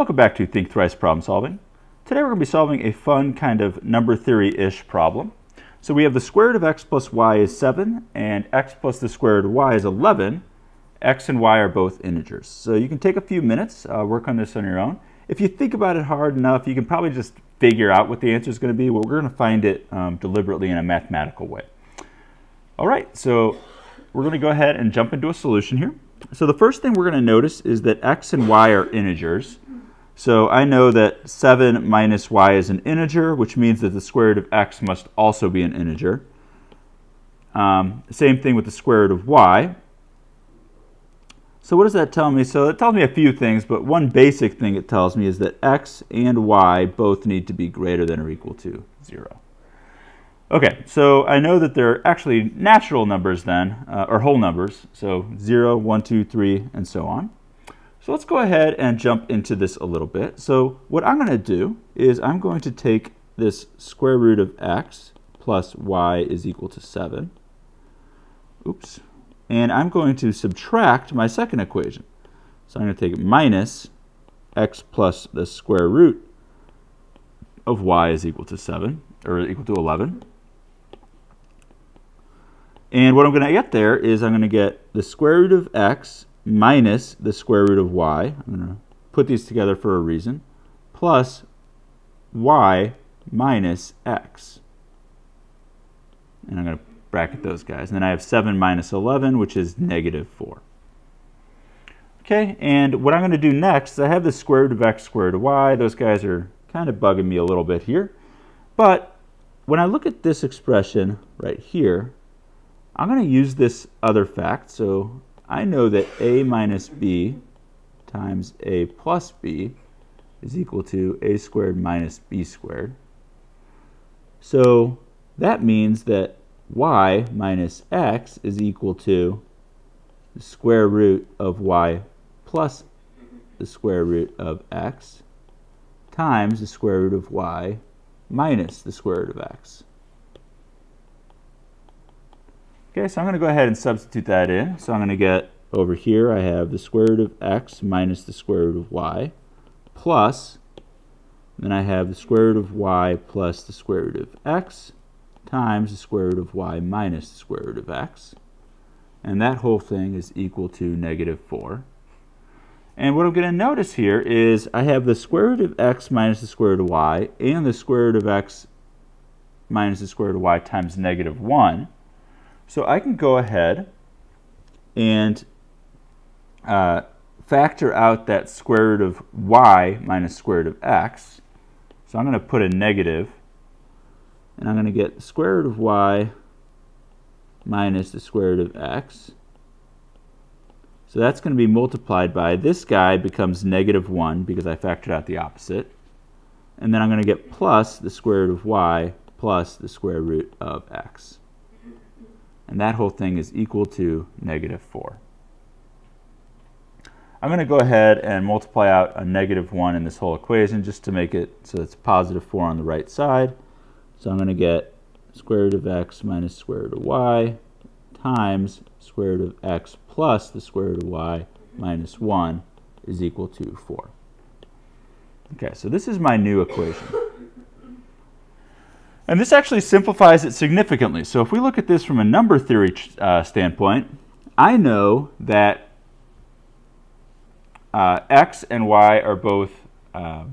Welcome back to Think Thrice Problem Solving. Today we're going to be solving a fun kind of number theory-ish problem. So we have the square root of x plus y is 7, and x plus the square root of y is 11. x and y are both integers. So you can take a few minutes, uh, work on this on your own. If you think about it hard enough, you can probably just figure out what the answer is going to be. Well, we're going to find it um, deliberately in a mathematical way. All right, so we're going to go ahead and jump into a solution here. So the first thing we're going to notice is that x and y are integers. So I know that 7 minus y is an integer, which means that the square root of x must also be an integer. Um, same thing with the square root of y. So what does that tell me? So it tells me a few things, but one basic thing it tells me is that x and y both need to be greater than or equal to 0. Okay, so I know that they're actually natural numbers then, uh, or whole numbers, so 0, 1, 2, 3, and so on. So let's go ahead and jump into this a little bit. So what I'm going to do is I'm going to take this square root of x plus y is equal to 7. Oops. And I'm going to subtract my second equation. So I'm going to take minus x plus the square root of y is equal to 7, or equal to 11. And what I'm going to get there is I'm going to get the square root of x minus the square root of y. I'm going to put these together for a reason, plus y minus x. And I'm going to bracket those guys. And then I have 7 minus 11, which is negative 4. Okay, and what I'm going to do next I have the square root of x squared y. Those guys are kind of bugging me a little bit here. But when I look at this expression right here, I'm going to use this other fact. So I know that a minus b times a plus b is equal to a squared minus b squared. So that means that y minus x is equal to the square root of y plus the square root of x times the square root of y minus the square root of x. Okay, so I'm going to go ahead and substitute that in. So I'm going to get over here, I have the square root of x minus the square root of y plus, then I have the square root of y plus the square root of x times the square root of y minus the square root of x. And that whole thing is equal to negative 4. And what I'm going to notice here is I have the square root of x minus the square root of y and the square root of x minus the square root of y times negative 1. So I can go ahead and uh, factor out that square root of y minus square root of x. So I'm going to put a negative, and I'm going to get the square root of y minus the square root of x. So that's going to be multiplied by, this guy becomes negative 1 because I factored out the opposite. And then I'm going to get plus the square root of y plus the square root of x and that whole thing is equal to negative 4. I'm going to go ahead and multiply out a negative 1 in this whole equation just to make it so it's positive 4 on the right side. So I'm going to get square root of x minus square root of y times square root of x plus the square root of y minus 1 is equal to 4. Okay, so this is my new equation. And this actually simplifies it significantly. So if we look at this from a number theory uh, standpoint, I know that uh, x and y are both uh,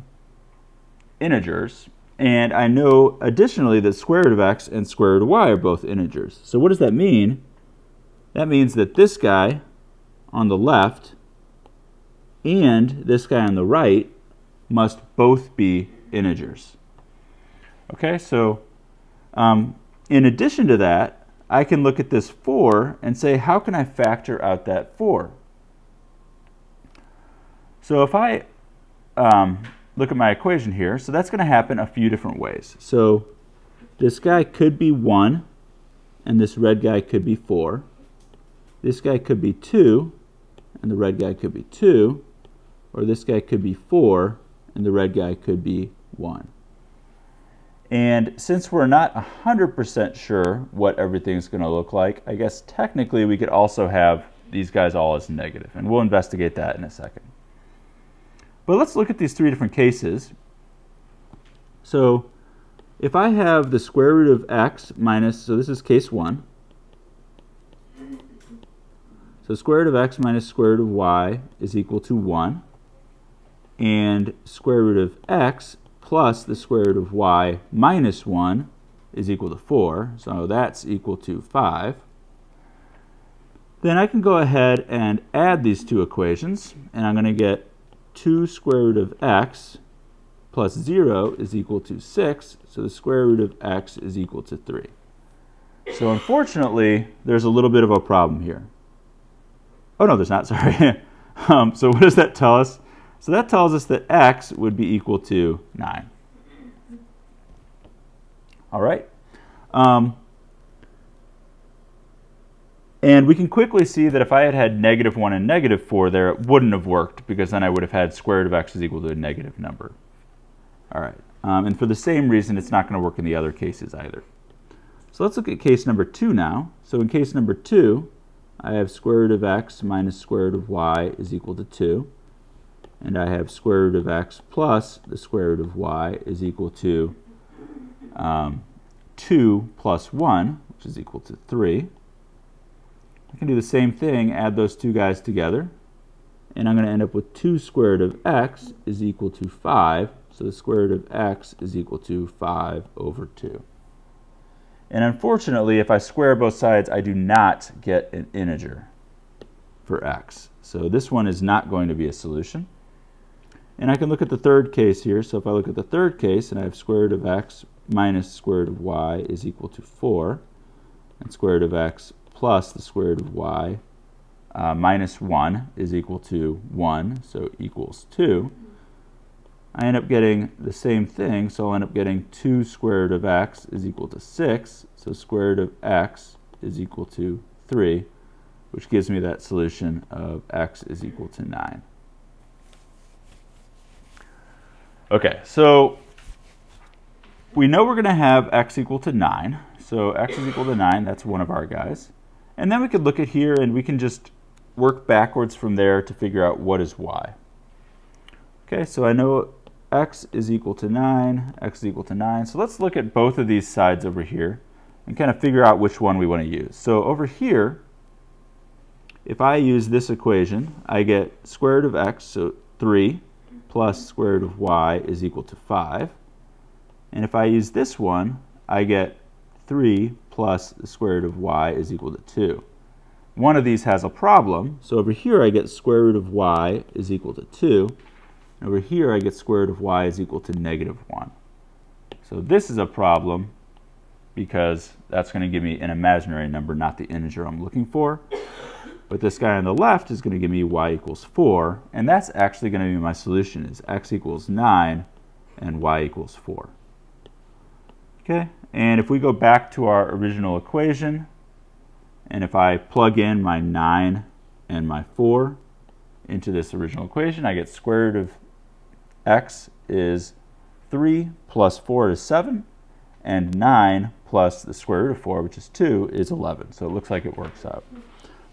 integers, and I know additionally that square root of x and square root of y are both integers. So what does that mean? That means that this guy on the left and this guy on the right must both be integers. Okay, so um, in addition to that, I can look at this 4 and say, how can I factor out that 4? So if I um, look at my equation here, so that's going to happen a few different ways. So this guy could be 1, and this red guy could be 4. This guy could be 2, and the red guy could be 2. Or this guy could be 4, and the red guy could be 1. And since we're not 100% sure what everything's going to look like, I guess technically we could also have these guys all as negative, and we'll investigate that in a second. But let's look at these three different cases. So if I have the square root of x minus, so this is case 1. So square root of x minus square root of y is equal to 1. And square root of x plus the square root of y minus 1 is equal to 4. So that's equal to 5. Then I can go ahead and add these two equations. And I'm going to get 2 square root of x plus 0 is equal to 6. So the square root of x is equal to 3. So unfortunately, there's a little bit of a problem here. Oh, no, there's not, sorry. um, so what does that tell us? So that tells us that x would be equal to 9. All right. Um, and we can quickly see that if I had had negative 1 and negative 4 there, it wouldn't have worked because then I would have had square root of x is equal to a negative number. All right. Um, and for the same reason, it's not going to work in the other cases either. So let's look at case number 2 now. So in case number 2, I have square root of x minus square root of y is equal to 2. And I have square root of x plus the square root of y is equal to um, 2 plus 1, which is equal to 3. I can do the same thing, add those two guys together. And I'm going to end up with 2 square root of x is equal to 5. So the square root of x is equal to 5 over 2. And unfortunately, if I square both sides, I do not get an integer for x. So this one is not going to be a solution. And I can look at the third case here. So if I look at the third case and I have square root of x minus square root of y is equal to 4, and square root of x plus the square root of y uh, minus 1 is equal to 1, so equals 2. I end up getting the same thing, so I'll end up getting 2 square root of x is equal to 6, so square root of x is equal to 3, which gives me that solution of x is equal to 9. Okay, so we know we're going to have x equal to 9, so x is equal to 9, that's one of our guys. And then we could look at here and we can just work backwards from there to figure out what is y. Okay, so I know x is equal to 9, x is equal to 9. So let's look at both of these sides over here and kind of figure out which one we want to use. So over here, if I use this equation, I get square root of x, so 3, plus square root of y is equal to 5. And if I use this one, I get 3 plus the square root of y is equal to 2. One of these has a problem, so over here I get square root of y is equal to 2. Over here, I get square root of y is equal to negative 1. So this is a problem because that's going to give me an imaginary number, not the integer I'm looking for. But this guy on the left is going to give me y equals 4, and that's actually going to be my solution, is x equals 9 and y equals 4. Okay, and if we go back to our original equation, and if I plug in my 9 and my 4 into this original equation, I get square root of x is 3 plus 4 is 7, and 9 plus the square root of 4, which is 2, is 11. So it looks like it works out.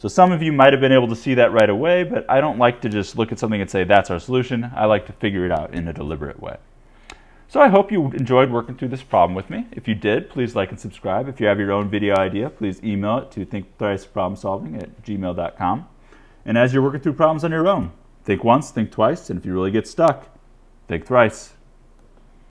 So some of you might have been able to see that right away, but I don't like to just look at something and say that's our solution. I like to figure it out in a deliberate way. So I hope you enjoyed working through this problem with me. If you did, please like and subscribe. If you have your own video idea, please email it to thinkthriceproblemsolving at gmail.com. And as you're working through problems on your own, think once, think twice, and if you really get stuck, Think thrice.